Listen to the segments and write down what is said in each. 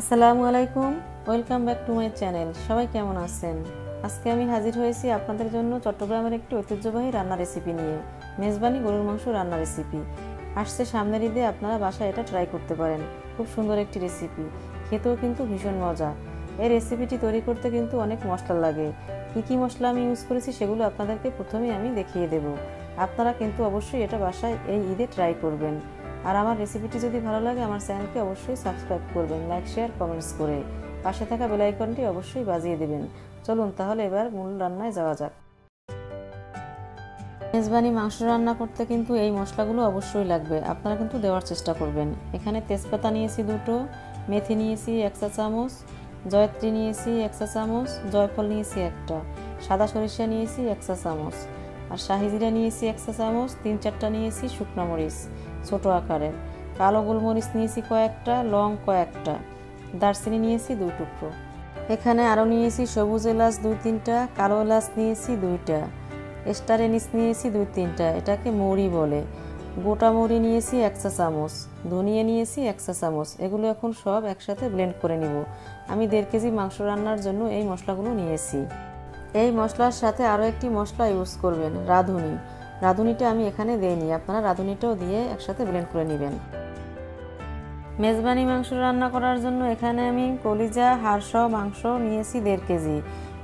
আসসালামু আলাইকুম, welcome back to my channel. সবাই কেমন আছেন? আজকে আমি হাজির হয়েছি আপনাদের জন্য চট্টগ্রামের একটি ঐতিহ্যবাহী রান্না রেসিপি নিয়ে, মেজবানি গরুর মাংস রান্না রেসিপি আসছে সামনের ঈদে আপনারা বাসায় এটা ট্রাই করতে পারেন। খুব সুন্দর একটি রেসিপি খেতেও কিন্তু ভীষণ মজা। এই রেসিপিটি তৈরি করতে কিন্তু অনেক মশলা লাগে। কী কী মশলা আমি ইউজ করেছি সেগুলো আপনাদেরকে প্রথমেই আমি দেখিয়ে দেব। আপনারা কিন্তু অবশ্যই এটা বাসায় এই ঈদে ট্রাই করবেন। আর আমার রেসিপিটি যদি ভালো লাগে, আমার চ্যানেলকে অবশ্যই সাবস্ক্রাইব করবেন লাইক শেয়ার কমেন্টস করে পাশে থাকা বেলাইকনটি অবশ্যই বাজিয়ে দেবেন। চলুন তাহলে এবার মূল রান্নায় যাওয়া যাক। মেজবানি মাংস রান্না করতে কিন্তু এই মশলাগুলো অবশ্যই লাগবে, আপনারা কিন্তু দেওয়ার চেষ্টা করবেন। এখানে তেজপাতা নিয়েছি দুটো, মেথি নিয়েছি এক চা চামচ, জয়ত্রী নিয়েছি এক চা চামচ, জয়ফল নিয়েছি একটা, সাদা সরিষা নিয়েছি এক চা চামচ, আর শাহিজিরা নিয়েছি এক চা চামচ, তিন চারটা নিয়েছি শুকনো মরিচ। ছোট আকারের। কালো গোলমরিচ নিয়েছি কয়েকটা, লং কয়েকটা। দারচিনি নিয়েছি দুই টুকরো। এখানে আরও নিয়েছি সবুজ এলাচ দুই তিনটা, কালো এলাচ নিয়েছি দুইটা। স্টার এনিস নিয়েছি দুই তিনটা, এটাকে মুড়ি বলে। গোটা মুড়ি নিয়েছি এক চা চামচ, ধনিয়া নিয়েছি এক চা চামচ। এগুলো এখন সব একসাথে ব্লেন্ড করে নিব। আমি দেড় কেজি মাংস রান্নার জন্য এই মশলাগুলো নিয়েছি। এই মশলার সাথে আরও একটি মশলা ইউজ করবেন, রাঁধুনি। রাঁধুনিটা আমি এখানে দেইনি, আপনারা রাঁধুনিটাও দিয়ে একসাথে ব্লেন্ড করে নেবেন। মেজবানি মাংস রান্না করার জন্য এখানে আমি কলিজা, হাড়সহ মাংস নিয়েছি দেড় কেজি।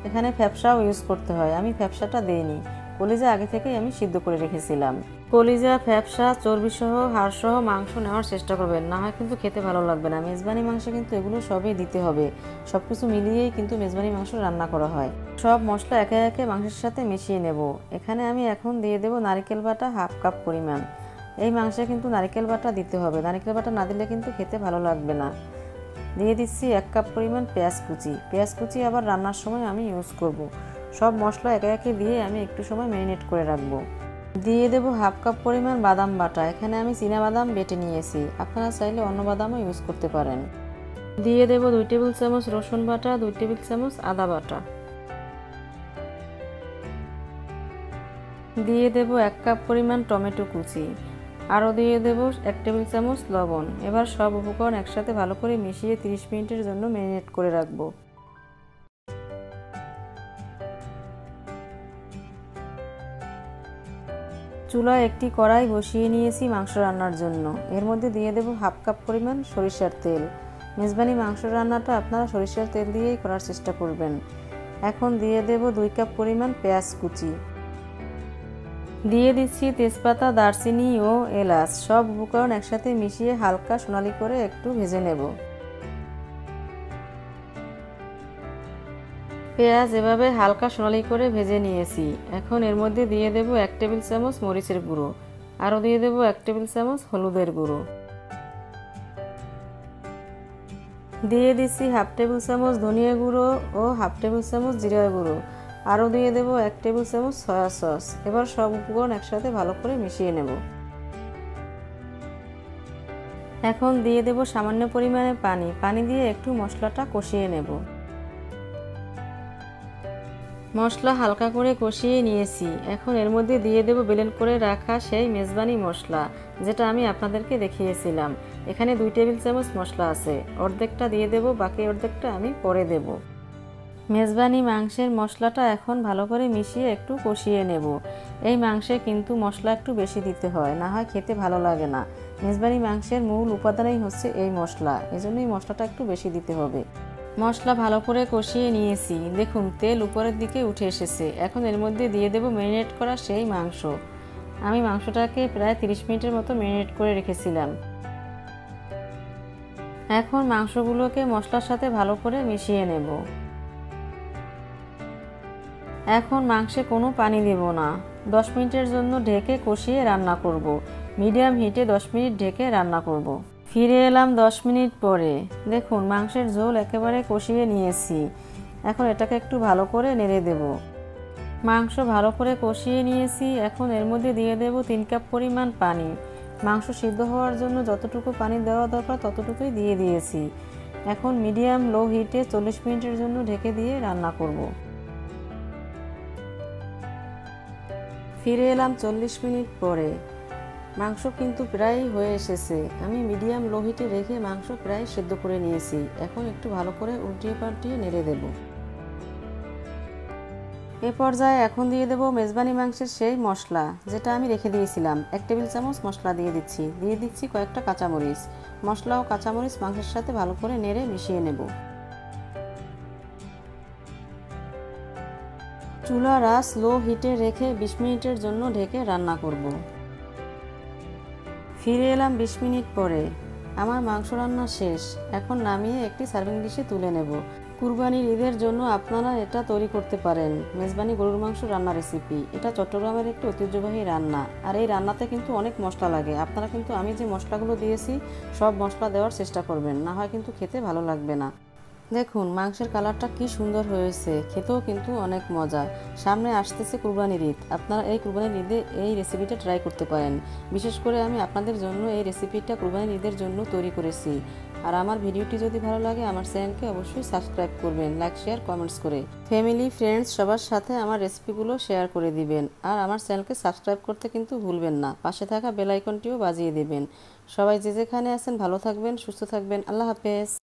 এখানে ফ্যাপসাও ইউজ করতে হয়, আমি ফ্যাপসাটা দিইনি। কলিজা আগে থেকেই আমি সিদ্ধ করে রেখেছিলাম। কলিজা, ফ্যাপসা, চর্বিসহ, হাড়সহ মাংস নেওয়ার চেষ্টা করবেন। না হয় কিন্তু খেতে ভালো লাগবে না। মেজবানি মাংসে কিন্তু এগুলো সবই দিতে হবে। সব কিছু মিলিয়েই কিন্তু মেজবানি মাংস রান্না করা হয়। সব মশলা একে একে মাংসের সাথে মিশিয়ে নেব। এখানে আমি এখন দিয়ে দেব নারিকেল বাটা হাফ কাপ পরিমাণ। এই মাংসে কিন্তু নারিকেল বাটা দিতে হবে। নারিকেল বাটা না দিলে কিন্তু খেতে ভালো লাগবে না। দিয়ে দিচ্ছি এক কাপ পরিমাণ পেঁয়াজ কুচি। পেঁয়াজ কুচি আবার রান্নার সময় আমি ইউজ করব। সব মশলা একে একে দিয়ে আমি একটু সময় ম্যারিনেট করে রাখব। দিয়ে দেবো হাফ কাপ পরিমাণ বাদাম বাটা। এখানে আমি চীনা বাদাম বেটে নিয়েছি। আপনারা চাইলে অন্য বাদামও ইউজ করতে পারেন। দিয়ে দেব দুই টেবিল চামচ রসুন বাটা, দুই টেবিল চামচ আদা বাটা। দিয়ে দেব এক কাপ পরিমাণ টমেটো কুচি। আরও দিয়ে দেব এক টেবিল চামচ লবণ। এবার সব উপকরণ একসাথে ভালো করে মিশিয়ে 30 মিনিটের জন্য ম্যারিনেট করে রাখব। চুলায় একটি কড়াই বসিয়ে নিয়েছি মাংস রান্নার জন্য। এর মধ্যে দিয়ে দেব হাফ কাপ পরিমাণ সরিষার তেল। মেজবানি মাংস রান্নাটা আপনারা সরিষার তেল দিয়েই করার চেষ্টা করবেন। এখন দিয়ে দেব দুই কাপ পরিমাণ পেঁয়াজ কুচি। দিয়ে দিচ্ছি তেজপাতা, দারচিনি ও এলাচ। সব উপকরণ একসাথে মিশিয়ে হালকা সোনালি করে একটু ভেজে নেব। পেঁয়াজ এভাবে হালকা সোনালি করে ভেজে নিয়েছি। এখন এর মধ্যে দিয়ে দেব এক টেবিল চামচ মরিচের গুঁড়ো। আরও দিয়ে দেব এক টেবিল চামচ হলুদের গুঁড়ো। দিয়ে দিচ্ছি হাফ টেবিল চামচ ধনিয়া গুঁড়ো ও হাফ টেবিল চামচ জিরা গুঁড়ো। আরও দিয়ে দেব এক টেবিল চামচ সয়া সস। এবার সব উপকরণ একসাথে ভালো করে মিশিয়ে নেব। এখন দিয়ে দেব সামান্য পরিমাণে পানি। পানি দিয়ে একটু মশলাটা কষিয়ে নেব। মশলা হালকা করে কষিয়ে নিয়েছি। এখন এর মধ্যে দিয়ে দেব বেলেন করে রাখা সেই মেজবানি মশলা, যেটা আমি আপনাদেরকে দেখিয়েছিলাম। এখানে দুই টেবিল চামচ মশলা আছে। অর্ধেকটা দিয়ে দেব, বাকি অর্ধেকটা আমি পরে দেব। মেজবানি মাংসের মশলাটা এখন ভালো করে মিশিয়ে একটু কষিয়ে নেব। এই মাংসে কিন্তু মশলা একটু বেশি দিতে হয়, না হয় খেতে ভালো লাগে না। মেজবানি মাংসের মূল উপাদানই হচ্ছে এই মশলা, এজন্যই মশলাটা একটু বেশি দিতে হবে। মশলা ভালো করে কষিয়ে নিয়েছি। দেখুন, তেল উপরের দিকে উঠে এসেছে। এখন এর মধ্যে দিয়ে দেব ম্যারিনেট করা সেই মাংস। আমি মাংসটাকে প্রায় 30 মিনিটের মতো ম্যারিনেট করে রেখেছিলাম। এখন মাংসগুলোকে মশলার সাথে ভালো করে মিশিয়ে নেব। এখন মাংসে কোনো পানি দেব না। 10 মিনিটের জন্য ঢেকে কষিয়ে রান্না করব। মিডিয়াম হিটে 10 মিনিট ঢেকে রান্না করব। ফিরে এলাম 10 মিনিট পরে। দেখুন, মাংসের ঝোল একেবারে কষিয়ে নিয়েছি। এখন এটাকে একটু ভালো করে নেড়ে দেব। মাংস ভালো করে কষিয়ে নিয়েছি। এখন এর মধ্যে দিয়ে দেব তিন কাপ পরিমাণ পানি। মাংস সিদ্ধ হওয়ার জন্য যতটুকু পানি দেওয়া দরকার ততটুকুই দিয়ে দিয়েছি। এখন মিডিয়াম লো হিটে চল্লিশ মিনিটের জন্য ঢেকে দিয়ে রান্না করব। ফিরে এলাম চল্লিশ মিনিট পরে। মাংস কিন্তু প্রায় হয়ে এসেছে। আমি মিডিয়াম লো হিটে রেখে মাংস প্রায় সেদ্ধ করে নিয়েছি। এখন একটু ভালো করে উল্টিয়ে পাল্টিয়ে নেড়ে দেব। এ পর্যায়ে এখন দিয়ে দেব মেজবানি মাংসের সেই মশলা, যেটা আমি রেখে দিয়েছিলাম। এক টেবিল চামচ মশলা দিয়ে দিচ্ছি। দিয়ে দিচ্ছি কয়েকটা কাঁচামরিচ। মশলা ও কাঁচামরিচ মাংসের সাথে ভালো করে নেড়ে মিশিয়ে নেব। চুলা রাস লো হিটে রেখে বিশ মিনিটের জন্য ঢেকে রান্না করব। ফিরে এলাম বিশ মিনিট পরে। আমার মাংস রান্না শেষ। এখন নামিয়ে একটি সার্ভিং ডিশে তুলে নেব। কুরবানির ঈদের জন্য আপনারা এটা তৈরি করতে পারেন। মেজবানি গরুর মাংস রান্না রেসিপি এটা চট্টগ্রামের একটি ঐতিহ্যবাহী রান্না। আর এই রান্নাতে কিন্তু অনেক মশলা লাগে। আপনারা কিন্তু আমি যে মশলাগুলো দিয়েছি, সব মশলা দেওয়ার চেষ্টা করবেন। না হয় কিন্তু খেতে ভালো লাগবে না। দেখুন, মাংসের কালারটা কি সুন্দর হয়েছে। খেতেও কিন্তু অনেক মজা। সামনে আসতেছে কুরবানির ঈদ। আপনারা এই কুরবানির ঈদে এই রেসিপিটা ট্রাই করতে পারেন। বিশেষ করে আমি আপনাদের জন্য এই রেসিপিটা কুরবানির ঈদের জন্য তৈরি করেছি। আর আমার ভিডিওটি যদি ভালো লাগে, আমার চ্যানেলকে অবশ্যই সাবস্ক্রাইব করবেন লাইক শেয়ার কমেন্টস করে। ফ্যামিলি ফ্রেন্ডস সবার সাথে আমার রেসিপিগুলো শেয়ার করে দিবেন। আর আমার চ্যানেলকে সাবস্ক্রাইব করতে কিন্তু ভুলবেন না। পাশে থাকা বেল আইকনটিও বাজিয়ে দিবেন। সবাই যে যেখানে আছেন, ভালো থাকবেন, সুস্থ থাকবেন। আল্লাহ হাফেজ।